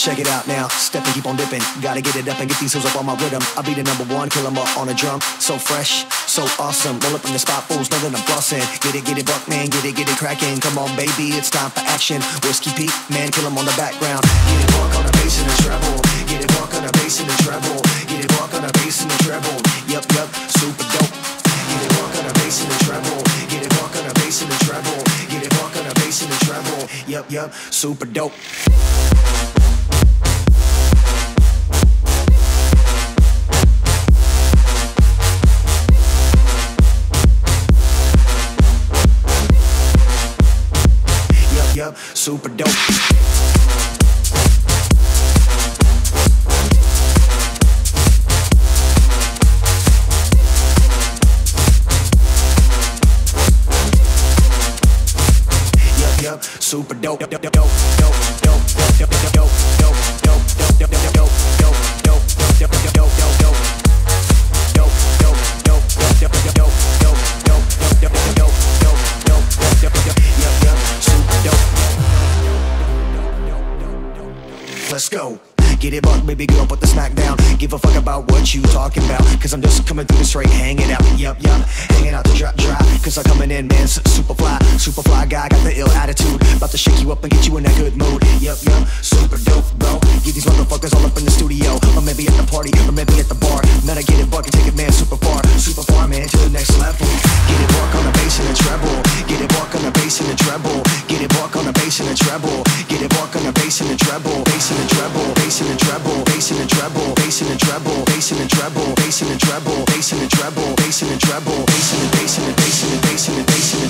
Check it out now, step and keep on dipping. Gotta get it up and get these hills up on my rhythm. I'll be the number one, kill 'em up on a drum. So fresh, so awesome. Roll up in the spot, fools, know that I'm flossing. Get it, get it, buck man, get it, get it cracking. Come on, baby, it's time for action. Whiskey Pete, man, kill 'em on the background. Get it, walk on the bass and the treble. Get it, walk on the bass and the treble. Get it, walk on the bass and the treble. Yup, yup, super dope. Get it, walk on the bass and the treble. Get it, walk on the bass and the treble. Get it, walk on the bass and the treble. Yup, yup, super dope. Super dope. Super dope, dope, dope, dope, dope, dope, dope, dope, dope, dope, Get it buck, baby girl, put the smack down. Give a fuck about what you talking about. Cause I'm just coming through the straight, hanging out. Yup, yup, hanging out the drop, drop. Cause I'm coming in, man, super fly. Super fly guy, got the ill attitude. About to shake you up and get you in that good mood. Yup, yup, super dope, bro. Get these motherfuckers all up in the Bass and the treble. Bass and the treble. Bass and the treble. Bass and the treble. Bass and the bass and the bass and the bass and the bass and the